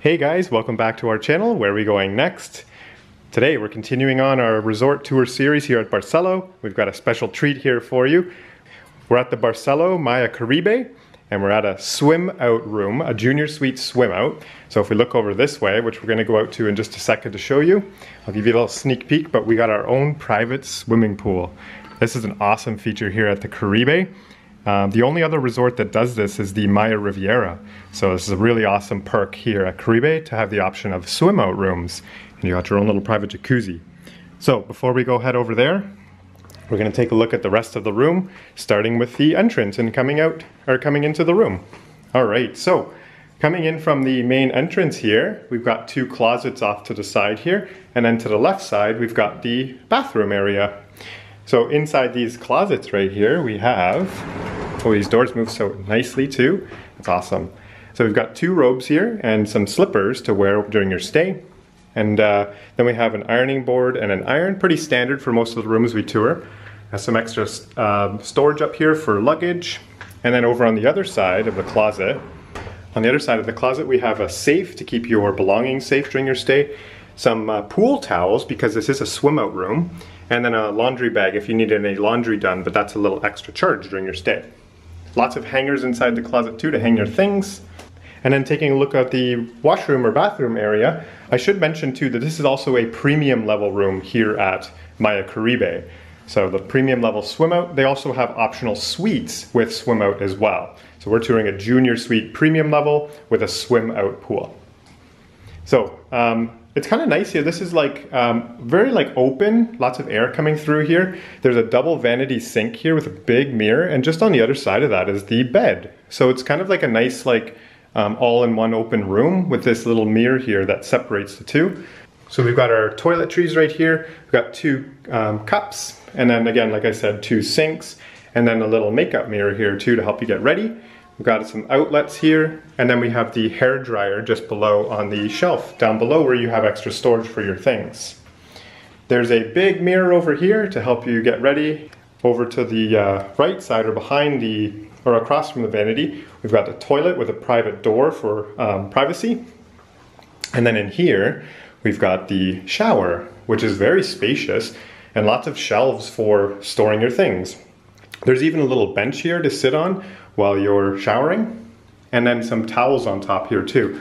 Hey guys, welcome back to our channel. Where are we going next? Today we're continuing on our resort tour series here at Barcelo. We've got a special treat here for you. We're at the Barcelo Maya Caribe and we're at a swim out room, a junior suite swim out. So if we look over this way, which we're gonna go out to in just a second to show you, I'll give you a little sneak peek, but we got our own private swimming pool. This is an awesome feature here at the Caribe. Um, the only other resort that does this is the Maya Riviera. So this is a really awesome perk here at Caribe to have the option of swim out rooms. And you got your own little private jacuzzi. So before we go head over there, we're gonna take a look at the rest of the room, starting with the entrance and coming out, or coming into the room. All right, so coming in from the main entrance here, we've got two closets off to the side here, and then to the left side, we've got the bathroom area. So inside these closets right here, we have, oh, these doors move so nicely too. It's awesome. So we've got two robes here and some slippers to wear during your stay. And uh, then we have an ironing board and an iron, pretty standard for most of the rooms we tour. Has some extra uh, storage up here for luggage. And then over on the other side of the closet, on the other side of the closet, we have a safe to keep your belongings safe during your stay. Some uh, pool towels, because this is a swim out room. And then a laundry bag if you need any laundry done, but that's a little extra charge during your stay. Lots of hangers inside the closet too to hang your things. And then taking a look at the washroom or bathroom area, I should mention too that this is also a premium level room here at Maya Caribe. So the premium level swim out, they also have optional suites with swim out as well. So we're touring a junior suite premium level with a swim out pool. So um, it's kind of nice here. This is like um, very like open, lots of air coming through here. There's a double vanity sink here with a big mirror and just on the other side of that is the bed. So it's kind of like a nice like um, all in one open room with this little mirror here that separates the two. So we've got our toiletries right here. We've got two um, cups, and then again, like I said, two sinks, and then a little makeup mirror here too to help you get ready. We've got some outlets here, and then we have the hair dryer just below on the shelf down below where you have extra storage for your things. There's a big mirror over here to help you get ready. Over to the uh, right side or behind the, or across from the vanity, we've got the toilet with a private door for um, privacy. And then in here, We've got the shower, which is very spacious and lots of shelves for storing your things. There's even a little bench here to sit on while you're showering, and then some towels on top here too.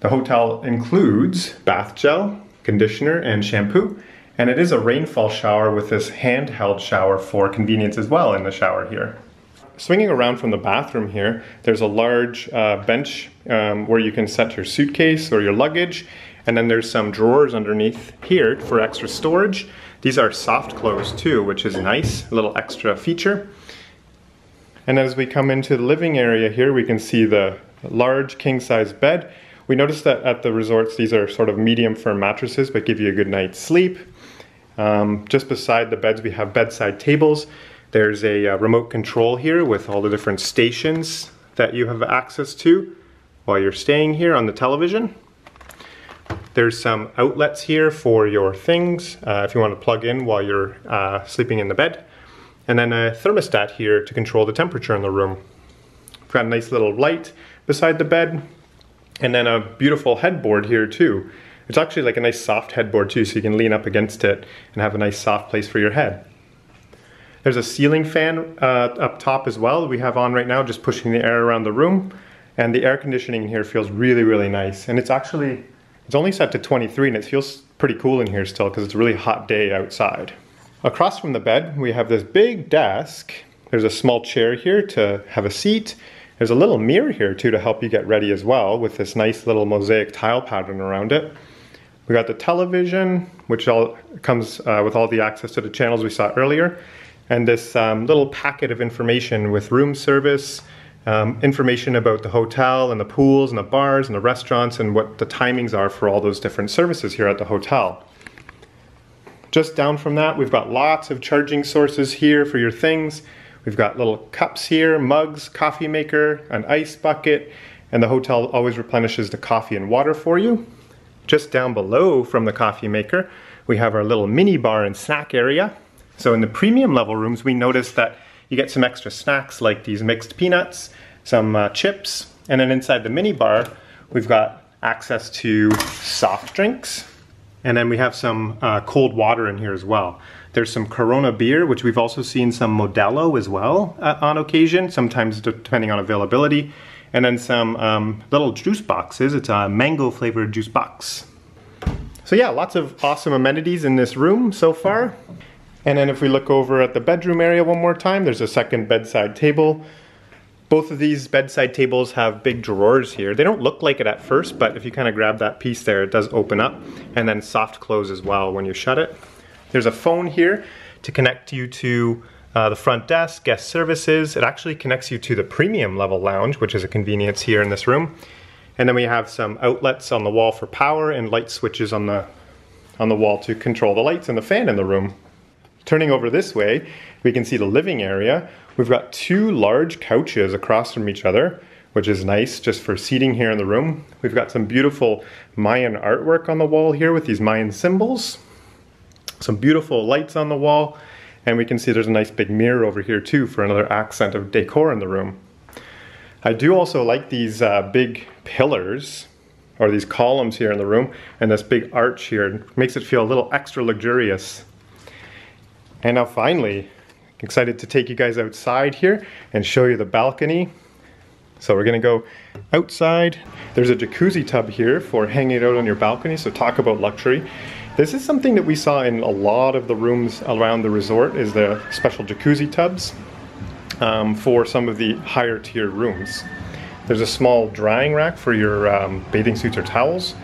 The hotel includes bath gel, conditioner, and shampoo, and it is a rainfall shower with this handheld shower for convenience as well in the shower here. Swinging around from the bathroom here, there's a large uh, bench um, where you can set your suitcase or your luggage, and then there's some drawers underneath here for extra storage. These are soft close too, which is nice, a little extra feature. And as we come into the living area here, we can see the large king size bed. We noticed that at the resorts, these are sort of medium firm mattresses, but give you a good night's sleep. Um, just beside the beds, we have bedside tables. There's a uh, remote control here with all the different stations that you have access to while you're staying here on the television. There's some outlets here for your things uh, if you want to plug in while you're uh, sleeping in the bed. And then a thermostat here to control the temperature in the room. We've got a nice little light beside the bed. And then a beautiful headboard here too. It's actually like a nice soft headboard too, so you can lean up against it and have a nice soft place for your head. There's a ceiling fan uh, up top as well we have on right now, just pushing the air around the room. And the air conditioning here feels really, really nice. And it's actually it's only set to 23 and it feels pretty cool in here still because it's a really hot day outside. Across from the bed, we have this big desk. There's a small chair here to have a seat. There's a little mirror here too to help you get ready as well with this nice little mosaic tile pattern around it. We got the television, which all comes uh, with all the access to the channels we saw earlier, and this um, little packet of information with room service, um, information about the hotel and the pools and the bars and the restaurants and what the timings are for all those different services here at the hotel. Just down from that, we've got lots of charging sources here for your things. We've got little cups here, mugs, coffee maker, an ice bucket, and the hotel always replenishes the coffee and water for you. Just down below from the coffee maker, we have our little mini bar and snack area. So in the premium level rooms, we noticed that you get some extra snacks like these mixed peanuts, some uh, chips, and then inside the mini bar, we've got access to soft drinks. And then we have some uh, cold water in here as well. There's some Corona beer, which we've also seen some Modelo as well uh, on occasion, sometimes depending on availability. And then some um, little juice boxes. It's a mango flavored juice box. So yeah, lots of awesome amenities in this room so far. And then if we look over at the bedroom area one more time, there's a second bedside table. Both of these bedside tables have big drawers here. They don't look like it at first, but if you kind of grab that piece there, it does open up and then soft close as well when you shut it. There's a phone here to connect you to uh, the front desk, guest services. It actually connects you to the premium level lounge, which is a convenience here in this room. And then we have some outlets on the wall for power and light switches on the on the wall to control the lights and the fan in the room. Turning over this way, we can see the living area. We've got two large couches across from each other, which is nice just for seating here in the room. We've got some beautiful Mayan artwork on the wall here with these Mayan symbols. Some beautiful lights on the wall. And we can see there's a nice big mirror over here too for another accent of decor in the room. I do also like these uh, big pillars or these columns here in the room and this big arch here. It makes it feel a little extra luxurious. And now finally, excited to take you guys outside here and show you the balcony. So we're gonna go outside. There's a jacuzzi tub here for hanging out on your balcony, so talk about luxury. This is something that we saw in a lot of the rooms around the resort is the special jacuzzi tubs um, for some of the higher tier rooms. There's a small drying rack for your um, bathing suits or towels.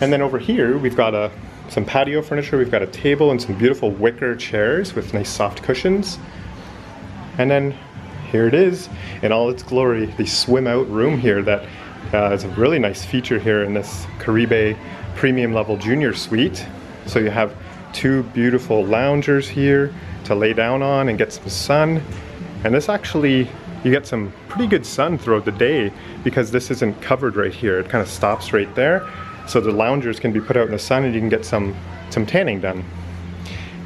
And then over here, we've got a some patio furniture. We've got a table and some beautiful wicker chairs with nice soft cushions. And then here it is in all its glory, the swim out room here that uh, is a really nice feature here in this Caribe premium level junior suite. So you have two beautiful loungers here to lay down on and get some sun. And this actually, you get some pretty good sun throughout the day because this isn't covered right here. It kind of stops right there. So the loungers can be put out in the sun and you can get some, some tanning done.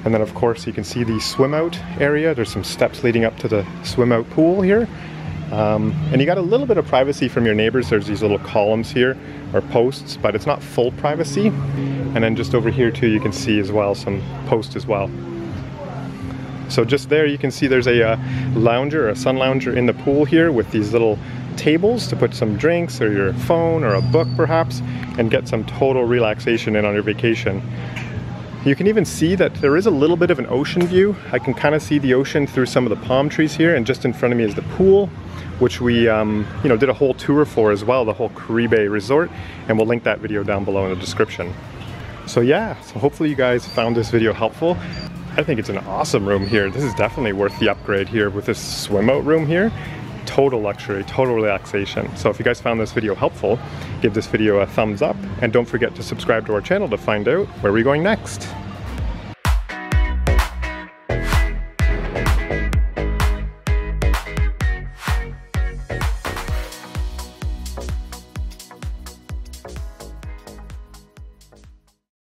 And then of course you can see the swim out area. There's some steps leading up to the swim out pool here. Um, and you got a little bit of privacy from your neighbors. There's these little columns here, or posts, but it's not full privacy. And then just over here too, you can see as well some posts as well. So just there you can see there's a uh, lounger, a sun lounger in the pool here with these little tables to put some drinks or your phone or a book perhaps and get some total relaxation in on your vacation. You can even see that there is a little bit of an ocean view. I can kind of see the ocean through some of the palm trees here and just in front of me is the pool which we um, you know did a whole tour for as well, the whole Caribe resort and we'll link that video down below in the description. So yeah, so hopefully you guys found this video helpful. I think it's an awesome room here. This is definitely worth the upgrade here with this swim out room here total luxury, total relaxation. So if you guys found this video helpful, give this video a thumbs up and don't forget to subscribe to our channel to find out where we're going next.